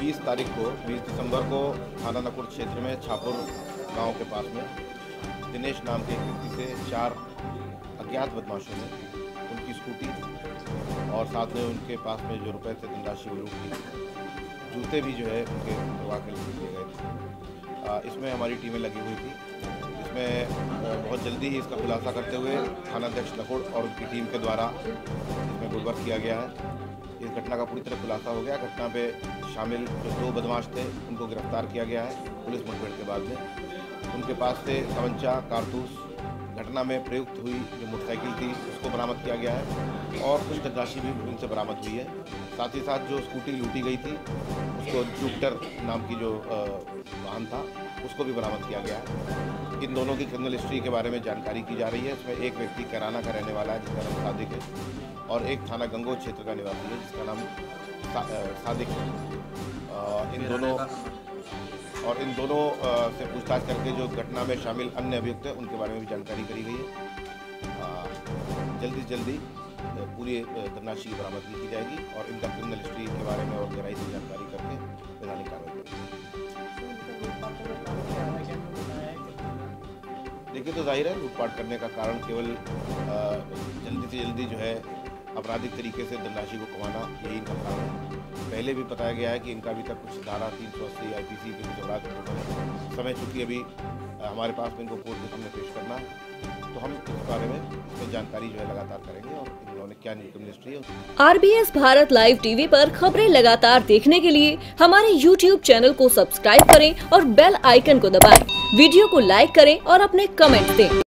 20 तारीख को 20 दिसंबर को थाना नकुर क्षेत्र में छापुर गाँव के पास में दिनेश नाम के व्यक्ति से चार अज्ञात बदमाशों ने उनकी स्कूटी और साथ में उनके पास में जो रुपए थे, धनराशि वो ली। जूते भी जो है उनके करवा के लिए गए थे। इसमें हमारी टीमें लगी हुई थी। इसमें बहुत जल्दी ही इसका खुलासा करते हुए थानाध्यक्ष नकुड़ और उनकी टीम के द्वारा इसमें गुलवर्क किया गया है। इस घटना का पूरी तरह खुलासा हो गया। घटना पे शामिल जो दो बदमाश थे, उनको गिरफ़्तार किया गया है पुलिस मुठभेड़ के बाद में। उनके पास से समंचा, कारतूस घटना में प्रयुक्त हुई जो मोटरसाइकिल थी, उसको बरामद किया गया है और कुछ धनराशि भी उनसे बरामद हुई है। साथ ही साथ जो स्कूटी लूटी गई थी, उसको जुपिटर नाम की जो वाहन था, उसको भी बरामद किया गया है। इन दोनों की क्रिमिनल हिस्ट्री के बारे में जानकारी की जा रही है। इसमें एक व्यक्ति कैराना का रहने वाला है, जिसका नाम सादिक है, और एक थाना गंगो क्षेत्र का निवासी है, जिसका नाम सादिक है। इन दोनों और इन दोनों से पूछताछ करके जो घटना में शामिल अन्य अभियुक्त हैं, उनके बारे में भी जानकारी करी गई है। जल्दी जल्दी पूरी धनराशि की बरामदगी की जाएगी और इनका क्रिमिनल हिस्ट्री के बारे में और गहराई से जानकारी करके वैधानिक कार्रवाई करेंगे देखिए तो ज़ाहिर है, लूटपाट करने का कारण केवल जल्दी से जल्दी जो है आपराधिक तरीके से धनराशि को कमाना, यही इनका कारण है। पहले भी बताया गया है कि इनका अभी तक कुछ धारा तीन सौ अस्सी आई पी सी के कुछ अपराध समय चूँकि अभी हमारे पास में इनको कोर्ट के सामने पेश करना है तो हम इस बारे में इसमें जानकारी जो है लगातार करेंगे और इन्होंने क्या है R B S Bharat live TV पर खबरें लगातार देखने के लिए हमारे यूट्यूब चैनल को सब्सक्राइब करें और बेल आइकन को दबाएँ। वीडियो को लाइक करें और अपने कमेंट दें।